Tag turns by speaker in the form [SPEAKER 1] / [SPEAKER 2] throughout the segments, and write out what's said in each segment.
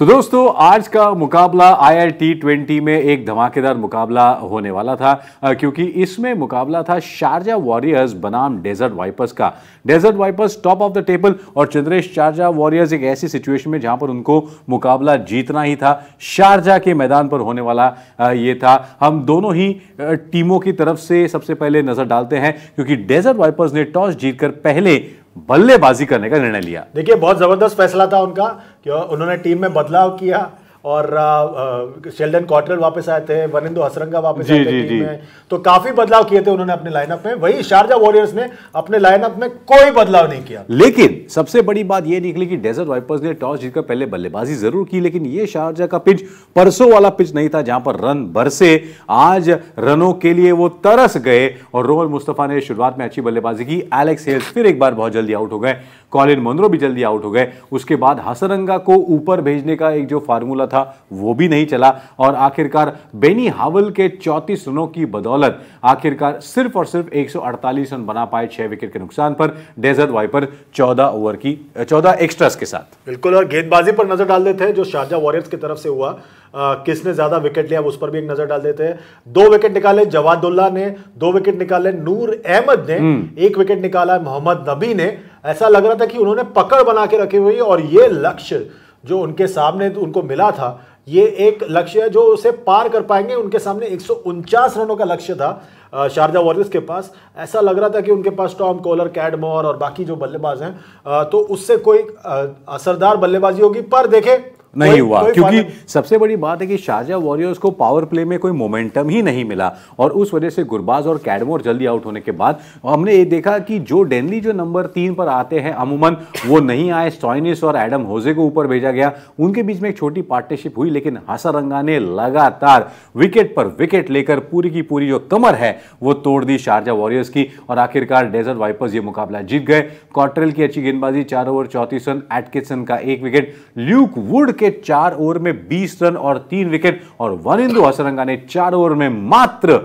[SPEAKER 1] तो दोस्तों, आज का मुकाबला आई ट्वेंटी में एक धमाकेदार मुकाबला होने वाला था क्योंकि इसमें मुकाबला था शारजा वॉरियर्स बनाम डेजर्ट वाइपर्स का। Desert Vipers top of the table और चंद्रेश, शारजा वॉरियर्स एक ऐसी सिचुएशन में जहाँ पर उनको मुकाबला जीतना ही था। शारजा के मैदान पर होने वाला ये था। हम दोनों ही टीमों की तरफ़ से सबसे पहले नज़र डालते हैं, क्योंकि डेजर्ट वाइपर्स ने टॉस जीतकर पहले बल्लेबाजी करने का निर्णय लिया।
[SPEAKER 2] देखिए, बहुत ज़बरदस्त फैसला था उनका कि उन्होंने टीम में बदलाव किया और शेल्डन कॉटरल वापस आए थे वनिंदो हसरंगा वापस आए थे टीम में। तो काफ़ी बदलाव किए थे उन्होंने अपने लाइनअप में। वही शारजा वॉरियर्स ने अपने लाइनअप में कोई बदलाव नहीं किया।
[SPEAKER 1] लेकिन सबसे बड़ी बात यह निकली कि डेजर्ट वाइपर्स ने टॉस जीतकर पहले बल्लेबाजी ज़रूर की लेकिन यह शारजा का पिच परसों वाला पिच नहीं था जहाँ पर रन बरसे। आज रनों के लिए वो तरस गए और रोहन मुस्तफ़ा ने शुरुआत में अच्छी बल्लेबाजी की। एलेक्स हेल्स फिर एक बार बहुत जल्दी आउट हो गए। कॉलिन मुनरो भी जल्दी आउट हो गए। उसके बाद हसरंगा को ऊपर भेजने का एक जो फार्मूला था वो भी नहीं चला। और आखिरकार बेनी हावल के 34 रनों की बदौलत आखिरकार सिर्फ़ और सिर्फ़ 148 रन बना पाए छह विकेट के नुकसान पर डेजर्ट वाइपर 14 ओवर की 14 एक्स्ट्रास के साथ।
[SPEAKER 2] बिल्कुल और गेंदबाजी पर नज़र डाल देते हैं जो शारजा वॉरियर्स की तरफ़ से हुआ आ, किसने ज़्यादा विकेट लिया उस पर भी एक नज़र डाल देते हैं। दो विकेट निकाले जवादुल्ला ने दो विकेट निकाले नूर अहमद ने एक विकेट निकाला मोहम्मद नबी ने। ऐसा लग रहा था कि उन्होंने पकड़ बना के रखी हुई और ये लक्ष्य जो उनके सामने उनको मिला था, ये एक लक्ष्य है जो उसे पार कर पाएँगे। उनके सामने एक सौ उनचास रनों का लक्ष्य था शारजा वॉरियर्स के पास। ऐसा लग रहा था कि उनके पास टॉम कोलर कैडमोर और बाकी जो बल्लेबाज हैं तो उससे कोई असरदार बल्लेबाजी होगी, पर देखे
[SPEAKER 1] नहीं हुआ। क्योंकि सबसे बड़ी बात है कि शारजा वॉरियर्स को पावर प्ले में कोई मोमेंटम ही नहीं मिला और उस वजह से गुरबाज और कैडमोर जल्दी आउट होने के बाद हमने ये देखा कि जो डेनली जो नंबर तीन पर आते हैं अमूमन वो नहीं आए। स्टॉइनिस और एडम होजे को ऊपर भेजा गया। उनके बीच में एक छोटी पार्टनरशिप हुई लेकिन हसरंगा ने लगातार विकेट पर विकेट लेकर पूरी की पूरी जो कमर है वो तोड़ दी शारजा वॉरियर्स की और आखिरकार डेजर्ट वाइपर्स ये मुकाबला जीत गए। कॉटरल की अच्छी गेंदबाजी चार ओवर चौतीस रन एटकिसन का एक विकेट ल्यूक वुड के चार ओवर में 20 रन और तीन विकेट और वनिंदु हसरंगा ने चार ओवर में मात्र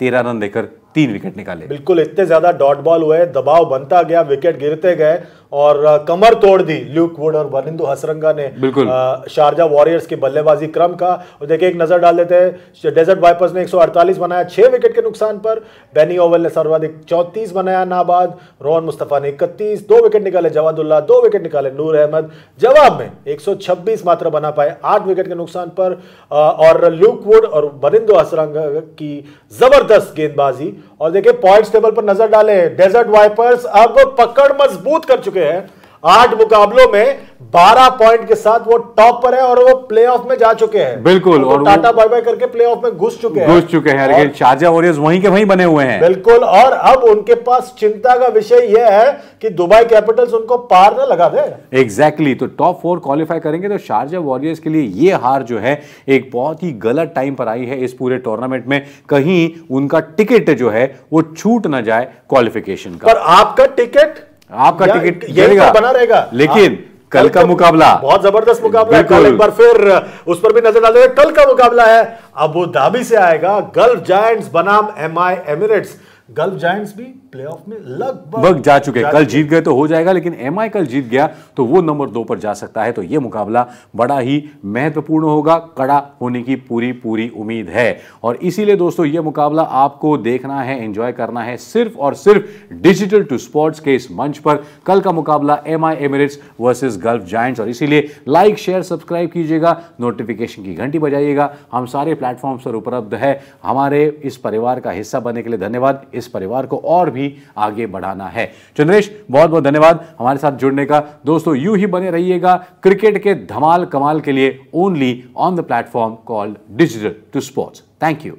[SPEAKER 1] तेरह रन देकर तीन विकेट निकाले।
[SPEAKER 2] बिल्कुल इतने ज़्यादा डॉट बॉल हुए दबाव बनता गया विकेट गिरते गए और कमर तोड़ दी ल्यूक वुड और वनिंदु हसरंगा ने
[SPEAKER 1] बिल्कुल।
[SPEAKER 2] शारजा वॉरियर्स की बल्लेबाजी क्रम का। और देखिए एक नज़र डाल देते हैं डेजर्ट वाइपर्स ने 148 बनाया छह विकेट के नुकसान पर। बेनी ओवल ने सर्वाधिक 34 बनाया नाबाद रोहन मुस्तफ़ा ने 31 दो विकेट निकाले जवादुल्ला दो विकेट निकाले नूर अहमद। जवाब में 126 मात्र बना पाए आठ विकेट के नुकसान पर और ल्यूक वुड और वनिंदु हसरंगा की ज़बरदस्त गेंदबाजी और देखिए पॉइंट्स टेबल पर नज़र डालें डेजर्ट वाइपर्स अब पकड़ मज़बूत कर चुके हैं। आठ मुकाबलों में 12 पॉइंट के साथ वो टॉप पर है और वो प्लेऑफ में जा चुके हैं।
[SPEAKER 1] बिल्कुल,
[SPEAKER 2] और
[SPEAKER 1] और
[SPEAKER 2] टाटा बाय बाय करके प्लेऑफ में घुस चुके हैं।
[SPEAKER 1] घुस चुके हैं लेकिन शारजा वॉरियर्स वहीं के वहीं बने हुए हैं।
[SPEAKER 2] बिल्कुल और अब उनके पास चिंता का विषय यह है कि दुबई कैपिटल्स उनको पार न लगा दे।
[SPEAKER 1] Exactly exactly. तो टॉप फोर क्वालिफाई करेंगे तो शारजा वॉरियर्स के लिए ये हार जो है एक बहुत ही गलत टाइम पर आई है इस पूरे टूर्नामेंट में। कहीं उनका टिकट जो है वो छूट ना जाए क्वालिफिकेशन का।
[SPEAKER 2] पर आपका टिकट
[SPEAKER 1] आपका टिकट
[SPEAKER 2] यही। तो बना रहेगा।
[SPEAKER 1] लेकिन
[SPEAKER 2] हाँ,
[SPEAKER 1] कल का मुकाबला।
[SPEAKER 2] बहुत ज़बरदस्त मुकाबला है। कल एक बार फिर उस पर भी नज़र डाल देंगे कल का मुकाबला है। अबू धाबी से आएगा गल्फ जायंट्स बनाम M I Emirates. Gulf Giants भी प्लेऑफ में लगभग
[SPEAKER 1] जा चुके हैं। कल जीत गए तो हो जाएगा लेकिन एमआई कल जीत गया तो वो नंबर दो पर जा सकता है। तो ये मुकाबला बड़ा ही महत्वपूर्ण होगा कड़ा होने की पूरी पूरी उम्मीद है। और इसीलिए दोस्तों ये मुकाबला आपको देखना है एंजॉय करना है सिर्फ़ और सिर्फ़ डिजिटल टू स्पोर्ट्स के इस मंच पर। कल का मुकाबला M I Emirates versus Gulf Giants और इसीलिए लाइक शेयर सब्सक्राइब कीजिएगा नोटिफिकेशन की घंटी बजाइएगा। हम सारे प्लेटफॉर्म्स पर उपलब्ध है। हमारे इस परिवार का हिस्सा बनने के लिए धन्यवाद। इस परिवार को और भी आगे बढ़ाना है। चंद्रेश बहुत बहुत धन्यवाद हमारे साथ जुड़ने का। दोस्तों, यू ही बने रहिएगा क्रिकेट के धमाल कमाल के लिए only on the platform called digital two sports thank you